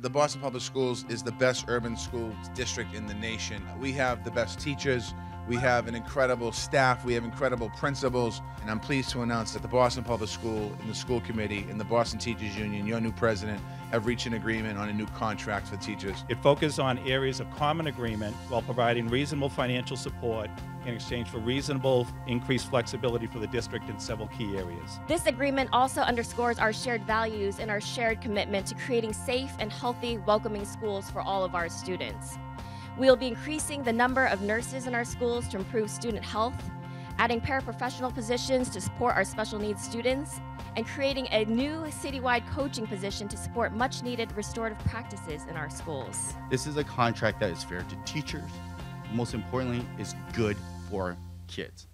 The Boston Public Schools is the best urban school district in the nation. We have the best teachers. We have an incredible staff. We have incredible principals. And I'm pleased to announce that the Boston Public School and the school committee and the Boston Teachers Union, your new president, have reached an agreement on a new contract for teachers. It focuses on areas of common agreement while providing reasonable financial support in exchange for reasonable increased flexibility for the district in several key areas. This agreement also underscores our shared values and our shared commitment to creating safe and healthy, welcoming schools for all of our students. We will be increasing the number of nurses in our schools to improve student health, adding paraprofessional positions to support our special needs students, and creating a new citywide coaching position to support much needed restorative practices in our schools. This is a contract that is fair to teachers. Most importantly, is good for kids.